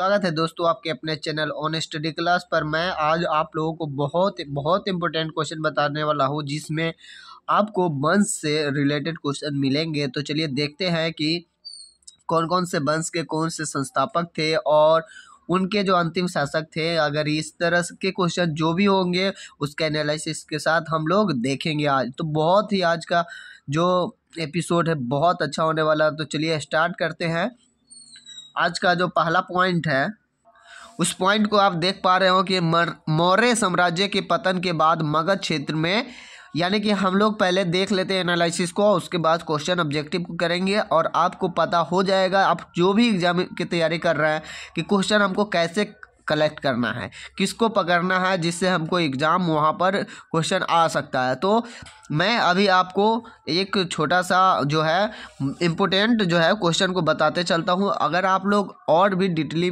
स्वागत है दोस्तों आपके अपने चैनल ऑन स्टडी क्लास पर। मैं आज आप लोगों को बहुत बहुत इंपॉर्टेंट क्वेश्चन बताने वाला हूँ, जिसमें आपको वंश से रिलेटेड क्वेश्चन मिलेंगे। तो चलिए देखते हैं कि कौन कौन से वंश के कौन से संस्थापक थे और उनके जो अंतिम शासक थे, अगर इस तरह के क्वेश्चन जो भी होंगे, उसके एनालिसिस के साथ हम लोग देखेंगे आज। तो बहुत ही आज का जो एपिसोड है, बहुत अच्छा होने वाला तो चलिए स्टार्ट करते हैं। आज का जो पहला पॉइंट है, उस पॉइंट को आप देख पा रहे हो कि मौर्य साम्राज्य के पतन के बाद मगध क्षेत्र में, यानी कि हम लोग पहले देख लेते हैं एनालिसिस को, उसके बाद क्वेश्चन ऑब्जेक्टिव को करेंगे और आपको पता हो जाएगा, आप जो भी एग्ज़ाम की तैयारी कर रहे हैं कि क्वेश्चन हमको कैसे कलेक्ट करना है। किसको पकड़ना है, जिससे हमको एग्ज़ाम वहाँ पर क्वेश्चन आ सकता है। तो मैं अभी आपको एक छोटा सा जो है इम्पोर्टेंट जो है क्वेश्चन को बताते चलता हूँ। अगर आप लोग और भी डिटली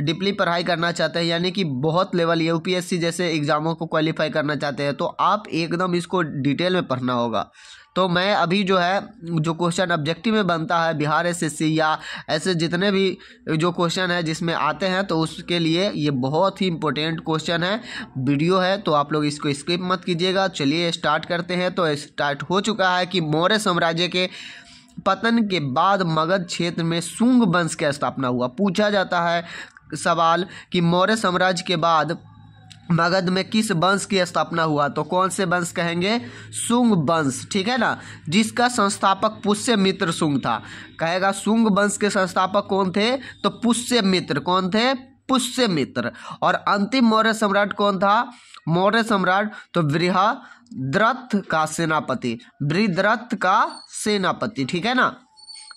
डिपली पढ़ाई करना चाहते हैं, यानी कि बहुत लेवल यू यूपीएससी जैसे एग्ज़ामों को क्वालिफाई करना चाहते हैं तो आप एकदम इसको डिटेल में पढ़ना होगा। तो मैं अभी जो है, जो क्वेश्चन ऑब्जेक्टिव में बनता है, बिहार एसएससी या ऐसे जितने भी जो क्वेश्चन है जिसमें आते हैं तो उसके लिए ये बहुत ही इंपॉर्टेंट क्वेश्चन है। वीडियो है तो आप लोग इसको स्किप मत कीजिएगा। चलिए स्टार्ट करते हैं। तो स्टार्ट हो चुका है कि मौर्य साम्राज्य के पतन के बाद मगध क्षेत्र में सुंग वंश की स्थापना हुआ। पूछा जाता है सवाल कि मौर्य साम्राज्य के बाद मगध में किस वंश की स्थापना हुआ? तो कौन से वंश कहेंगे? सुंग वंश, ठीक है ना? जिसका संस्थापक पुष्य मित्र सुंग था। कहेगा, सुंग वंश के संस्थापक कौन थे? तो पुष्य मित्र, कौन थे? पुष्य मित्र। और अंतिम मौर्य सम्राट कौन था? मौर्य सम्राट तो वृहद्रथ का सेनापति वृद्रथ का सेनापति, ठीक है ना?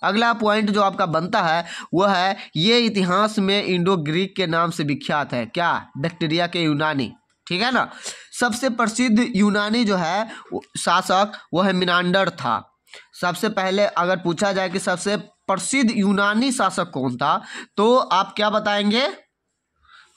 अगला पॉइंट जो आपका बनता है, वह है, ये इतिहास में इंडो ग्रीक के नाम से विख्यात है। क्या? बैक्टीरिया के यूनानी। ठीक है ना? सबसे प्रसिद्ध यूनानी जो है शासक, वह है मिनांडर था। सबसे पहले अगर पूछा जाए कि सबसे प्रसिद्ध यूनानी शासक कौन था तो आप क्या बताएँगे?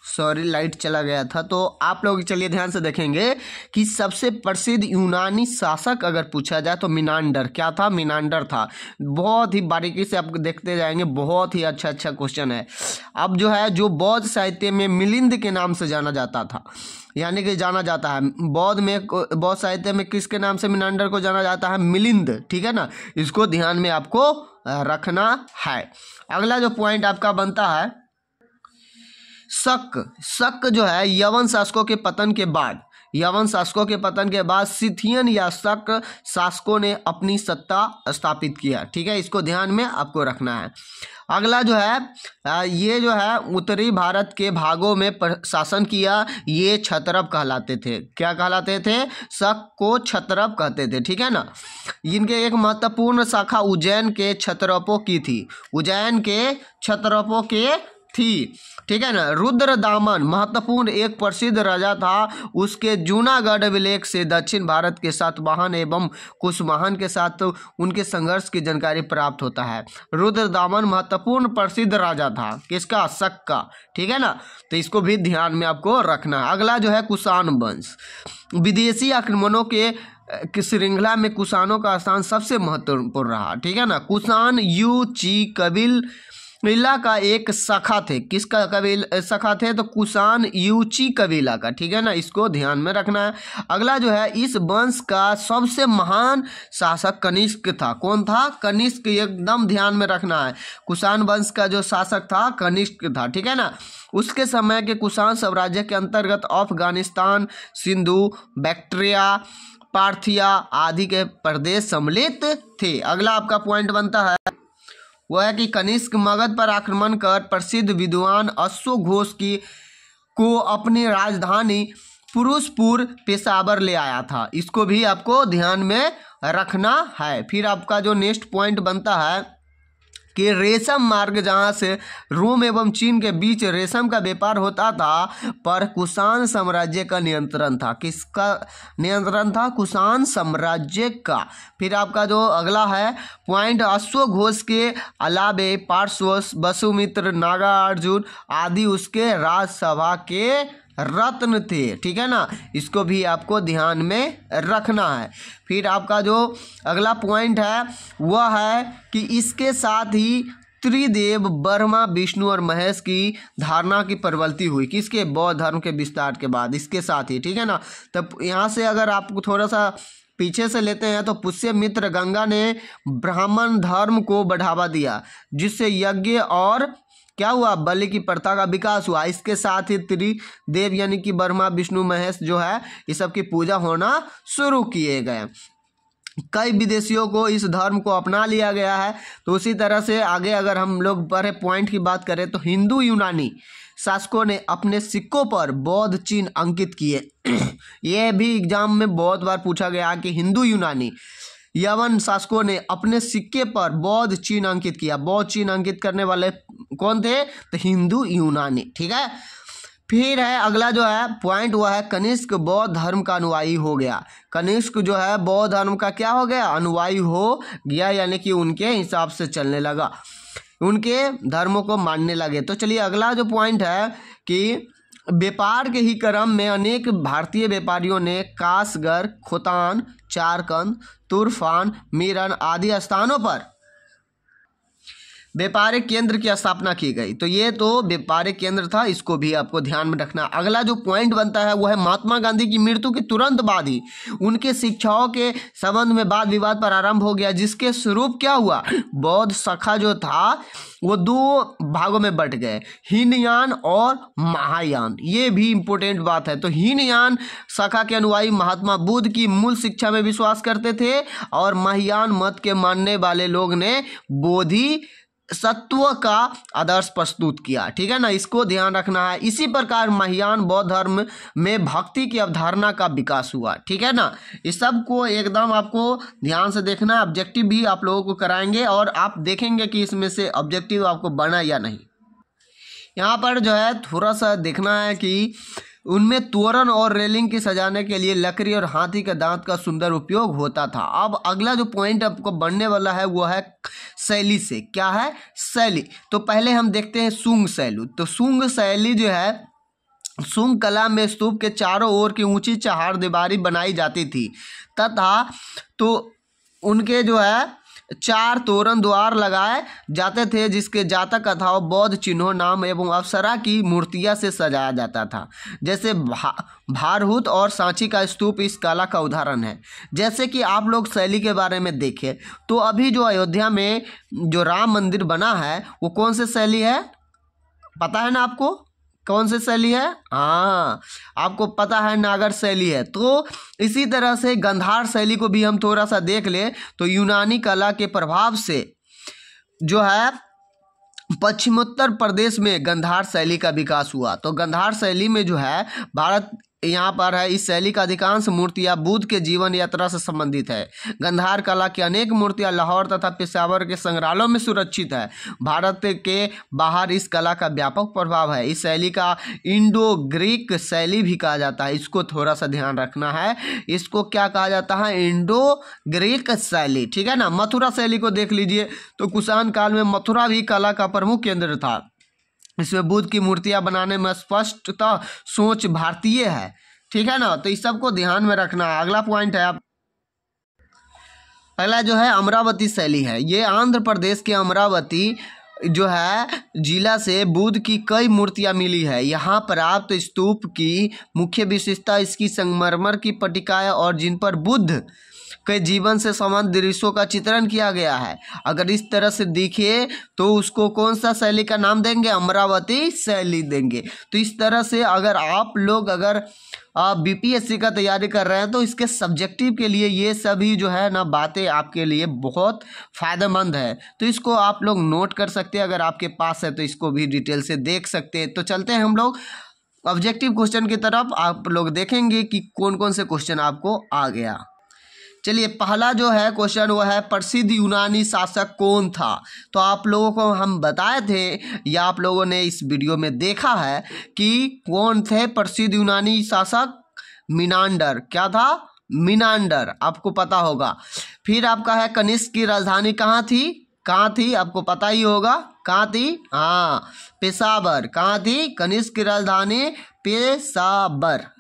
सॉरी, लाइट चला गया था। तो आप लोग चलिए ध्यान से देखेंगे कि सबसे प्रसिद्ध यूनानी शासक अगर पूछा जाए तो मिनांडर। क्या था? मिनांडर था। बहुत ही बारीकी से आप देखते जाएँगे, बहुत ही अच्छा अच्छा क्वेश्चन है। अब जो है, जो बौद्ध साहित्य में मिलिंद के नाम से जाना जाता था, यानी कि जाना जाता है, बौद्ध में बौद्ध साहित्य में किसके नाम से मिनांडर को जाना जाता है? मिलिंद, ठीक है ना? इसको ध्यान में आपको रखना है। अगला जो पॉइंट आपका बनता है शक शक जो है यवन शासकों के पतन के बाद, यवन शासकों के पतन के बाद सिथियन या शक शासकों ने अपनी सत्ता स्थापित किया। ठीक है, इसको ध्यान में आपको रखना है। अगला जो है ये जो है उत्तरी भारत के भागों में शासन किया, ये छतरप कहलाते थे। क्या कहलाते थे? शक को छतरप कहते थे। ठीक है ना? इनके एक महत्वपूर्ण शाखा उज्जैन के छतरपों की थी। उज्जैन के छतरपों के थी। ठीक है ना? रुद्र दामन महत्वपूर्ण एक प्रसिद्ध राजा था। उसके जूनागढ़ अभिलेख से दक्षिण भारत के साथ वाहन एवं कुशवाहन के साथ उनके संघर्ष की जानकारी प्राप्त होता है। रुद्र दामन महत्वपूर्ण प्रसिद्ध राजा था। किसका? शक का ठीक है ना? तो इसको भी ध्यान में आपको रखना है। अगला जो है कुषाण वंश। विदेशी आक्रमणों के, की श्रृंखला में कुषाणों का स्थान सबसे महत्वपूर्ण रहा। ठीक है ना? कुषाण, यू, ची कबिल कबीला का एक सखा थे। किसका कबील सखा थे? तो कुषाण यूची कबीला का, ठीक है ना? इसको ध्यान में रखना है। अगला जो है, इस वंश का सबसे महान शासक कनिष्क था। कौन था? कनिष्क एकदम ध्यान में रखना है। कुषाण वंश का जो शासक था, कनिष्क था, ठीक है ना? उसके समय के कुषाण साम्राज्य के अंतर्गत अफ़गानिस्तान, सिंधु, बैक्ट्रिया, पार्थिया आदि के प्रदेश सम्मिलित थे। अगला आपका पॉइंट बनता है। वह कि कनिष्क मगध पर आक्रमण कर प्रसिद्ध विद्वान अश्व घोष की, को अपनी राजधानी पुरुषपुर पेशावर ले आया था। इसको भी आपको ध्यान में रखना है। फिर आपका जो नेक्स्ट पॉइंट बनता है कि रेशम मार्ग जहाँ से रोम एवं चीन के बीच रेशम का व्यापार होता था, पर कुषाण साम्राज्य का नियंत्रण था। किसका नियंत्रण था? कुषाण साम्राज्य का। फिर आपका जो अगला है, पॉइंट अश्वघोष के अलावे पार्श्व वसुमित्र नागार्जुन आदि उसके राज्यसभा के रत्न थे, ठीक है ना? इसको भी आपको ध्यान में रखना है। फिर आपका जो अगला पॉइंट है, वह है कि इसके साथ ही त्रिदेव ब्रह्मा विष्णु और महेश की धारणा की प्रवृत्ति हुई। किसके? बौद्ध धर्म के विस्तार के बाद, इसके साथ ही, ठीक है ना? तब यहाँ से अगर आपको थोड़ा सा पीछे से लेते हैं तो पुष्य मित्र गंगा ने ब्राह्मण धर्म को बढ़ावा दिया, जिससे यज्ञ और क्या हुआ? बलि की प्रथा का विकास हुआ। इसके साथ ही त्रिदेव यानी कि ब्रह्मा, विष्णु, महेश जो है, ये सब की पूजा होना शुरू किए गए। कई विदेशियों को इस धर्म को अपना लिया गया है। तो उसी तरह से आगे अगर हम लोग बड़े पॉइंट की बात करें तो हिंदू यूनानी शासकों ने अपने सिक्कों पर बौद्ध चिन्ह अंकित किए। यह भी एग्ज़ाम में बहुत बार पूछा गया कि हिंदू यूनानी यवन शासकों ने अपने सिक्के पर बौद्ध चिन्ह अंकित किया। बौद्ध चिन्ह अंकित करने वाले कौन थे? तो हिंदू यूनानी, ठीक है? फिर है, अगला जो है पॉइंट हुआ है, कनिष्क बौद्ध धर्म का अनुयायी हो गया। कनिष्क जो है, बौद्ध धर्म का क्या हो गया? अनुयायी हो गया, यानी कि उनके हिसाब से चलने लगा। उनके धर्मों को मानने लगे। तो चलिए, अगला जो पॉइंट है कि व्यापार के ही क्रम में अनेक भारतीय व्यापारियों ने कासगर, खोतान, चारकंद, तुरफान, मीरन आदि स्थानों पर व्यापारिक केंद्र की स्थापना की गई। तो ये तो व्यापारिक केंद्र था, इसको भी आपको ध्यान में रखना। अगला जो पॉइंट बनता है, वो है महात्मा गांधी की मृत्यु के तुरंत बाद ही। उनके शिक्षाओं के संबंध में वाद विवाद पर आरंभ हो गया, जिसके स्वरूप क्या हुआ? बौद्ध शाखा जो था, वो दो भागों में बट गए। हीनयान और महायान। ये भी इंपॉर्टेंट बात है। तो हीनयान शाखा के अनुयायी महात्मा बुद्ध की मूल शिक्षा में विश्वास करते थे और महायान मत के मानने वाले लोग ने बोधि सत्व का आदर्श प्रस्तुत किया, ठीक है ना? इसको ध्यान रखना है। इसी प्रकार महायान बौद्ध धर्म में भक्ति की अवधारणा का विकास हुआ, ठीक है ना? इस सबको एकदम आपको ध्यान से देखना है। ऑब्जेक्टिव भी आप लोगों को कराएँगे और आप देखेंगे कि इसमें से ऑब्जेक्टिव आपको बना या नहीं। यहाँ पर जो है, थोड़ा सा देखना है कि उनमें तोरण और रेलिंग की सजाने के लिए लकड़ी और हाथी के दांत का सुंदर उपयोग होता था। अब अगला जो पॉइंट आपको बनने वाला है, वो है शैली से। क्या है? शैली। तो पहले हम देखते हैं सुंग शैलू। तो सुंग शैली जो है, सुंग कला में स्तूप के चारों ओर की ऊँची चहार दीवारी बनाई जाती थी। तथा तो उनके जो है चार तोरण द्वार लगाए जाते थे, जिसके जातक कथाओं बौद्ध चिन्हों, नाम एवं अप्सरा की मूर्तियाँ से सजाया जाता था। जैसे भा, भारहूत और सांची का स्तूप इस कला का उदाहरण है। जैसे कि आप लोग शैली के बारे में देखें तो अभी जो अयोध्या में जो राम मंदिर बना है, वो कौन से शैली है? पता है ना आपको? कौन सी शैली है? हाँ आपको पता है नागर शैली है। तो इसी तरह से गंधार शैली को भी हम थोड़ा सा देख ले तो यूनानी कला के प्रभाव से जो है, पश्चिमोत्तर प्रदेश में गंधार शैली का विकास हुआ। तो गंधार शैली में जो है, भारत यहाँ पर है, इस शैली का अधिकांश मूर्तियाँ बुद्ध के जीवन यात्रा से संबंधित है। गंधार कला की अनेक मूर्तियाँ लाहौर तथा पेशावर के संग्रहालयों में सुरक्षित है। भारत के बाहर इस कला का व्यापक प्रभाव है। इस शैली का इंडो ग्रीक शैली भी कहा जाता है। इसको थोड़ा सा ध्यान रखना है। इसको क्या कहा जाता है? इंडो ग्रीक शैली, ठीक है ना? मथुरा शैली को देख लीजिए। तो कुषाण काल में मथुरा भी कला का प्रमुख केंद्र था। इसमें बुद्ध की मूर्तियाँ बनाने में स्पष्टता सोच भारतीय है। ठीक है ना? तो इस सबको ध्यान में रखना। है अगला पॉइंट है आप अगला जो है अमरावती शैली है। ये आंध्र प्रदेश के अमरावती जो है, जिला से बुद्ध की कई मूर्तियाँ मिली है। यहाँ प्राप्त स्तूप की मुख्य विशेषता, इसकी संगमरमर की पटिकाएँ और जिन पर बुद्ध के जीवन से संबंध दृश्यों का चित्रण किया गया है। अगर इस तरह से दिखे तो उसको कौन सा शैली का नाम देंगे? अमरावती शैली देंगे। तो इस तरह से अगर आप लोग अगर बीपीएससी का तैयारी कर रहे हैं तो इसके सब्जेक्टिव के लिए ये सभी जो है ना बातें आपके लिए बहुत फ़ायदेमंद है। तो इसको आप लोग नोट कर सकते हैं। अगर आपके पास है तो इसको भी डिटेल से देख सकते हैं। तो चलते हैं हम लोग ऑब्जेक्टिव क्वेश्चन की तरफ़। आप लोग देखेंगे कि कौन कौन से क्वेश्चन आपको आ गया। चलिए, पहला जो है क्वेश्चन वो है, प्रसिद्ध यूनानी शासक कौन था? तो आप लोगों को हम बताए थे, या आप लोगों ने इस वीडियो में देखा है, कि कौन थे प्रसिद्ध यूनानी शासक? मिनांडर। क्या था? मिनांडर। आपको पता होगा। फिर आपका है, कनिष्क की राजधानी कहाँ थी? कहाँ थी? आपको पता ही होगा। कहाँ थी? हाँ पेशावर। कहाँ थी? कनिष्क की राजधानी पेशावर।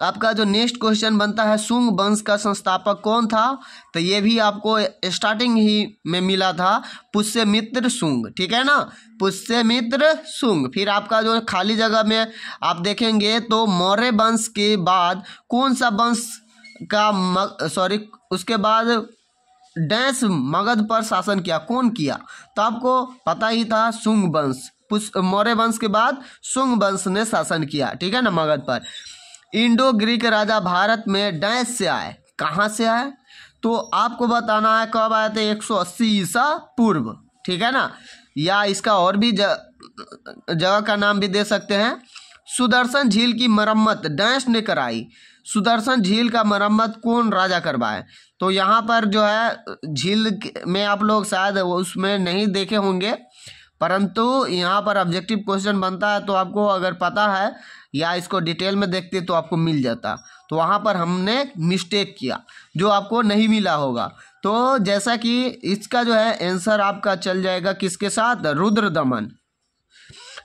आपका जो नेक्स्ट क्वेश्चन बनता है, सुंग वंश का संस्थापक कौन था? तो ये भी आपको स्टार्टिंग ही में मिला था पुष्य मित्र सुंग, ठीक है ना? पुष्य मित्र सुंग। फिर आपका जो खाली जगह में आप देखेंगे तो मौर्य वंश के बाद कौन सा वंश का सॉरी उसके बाद डैश मगध पर शासन किया, कौन किया? तो आपको पता ही था सुंग वंश। मौर्य वंश के बाद सुंग वंश ने शासन किया, ठीक है ना, मगध पर। इंडो ग्रीक राजा भारत में डैश से आए। कहाँ से आए? तो आपको बताना है कब आए थे? 180 ईसा पूर्व। ठीक है ना? या इसका और भी जगह का नाम भी दे सकते हैं। सुदर्शन झील की मरम्मत डैश ने कराई। सुदर्शन झील का मरम्मत कौन राजा करवाए? तो यहाँ पर जो है, झील में आप लोग शायद उसमें नहीं देखे होंगे। परंतु यहाँ पर ऑब्जेक्टिव क्वेश्चन बनता है तो आपको अगर पता है या इसको डिटेल में देखते तो आपको मिल जाता। तो वहाँ पर हमने मिस्टेक किया जो आपको नहीं मिला होगा। तो जैसा कि इसका जो है आंसर आपका चल जाएगा किसके साथ? रुद्र दमन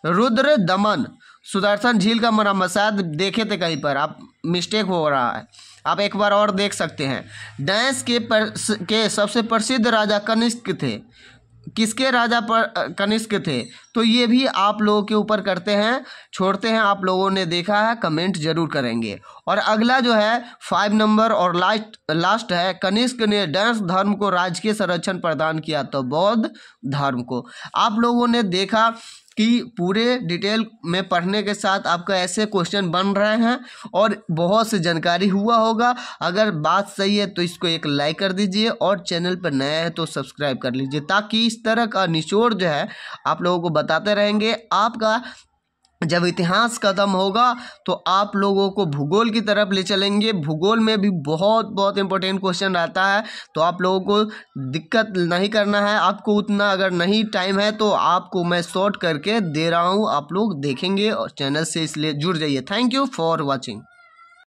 रुद्र दमन सुदर्शन झील का मरम्मत शायद देखे थे कहीं पर आप मिस्टेक हो रहा है। आप एक बार और देख सकते हैं। डैश के पर, के सबसे प्रसिद्ध राजा कनिष्क थे। किसके राजा पर कनिष्क थे? तो ये भी आप लोगों के ऊपर करते हैं, छोड़ते हैं, आप लोगों ने देखा है, कमेंट ज़रूर करेंगे। और अगला जो है, फाइव नंबर और लास्ट लास्ट है, कनिष्क ने डैश धर्म को राजकीय संरक्षण प्रदान किया तो बौद्ध धर्म को। आप लोगों ने देखा कि पूरे डिटेल में पढ़ने के साथ आपका ऐसे क्वेश्चन बन रहे हैं और बहुत से जानकारी हुआ होगा। अगर बात सही है तो इसको एक लाइक कर दीजिए और चैनल पर नया है तो सब्सक्राइब कर लीजिए ताकि इस तरह का निचोड़ जो है आप लोगों को बताते रहेंगे। आपका जब इतिहास ख़त्म होगा तो आप लोगों को भूगोल की तरफ़ ले चलेंगे। भूगोल में भी बहुत बहुत इंपॉर्टेंट क्वेश्चन आता है तो आप लोगों को दिक्कत नहीं करना है। आपको उतना अगर नहीं टाइम है तो आपको मैं शॉर्ट करके दे रहा हूँ। आप लोग देखेंगे और चैनल से इसलिए जुड़ जाइए। Thank you for watching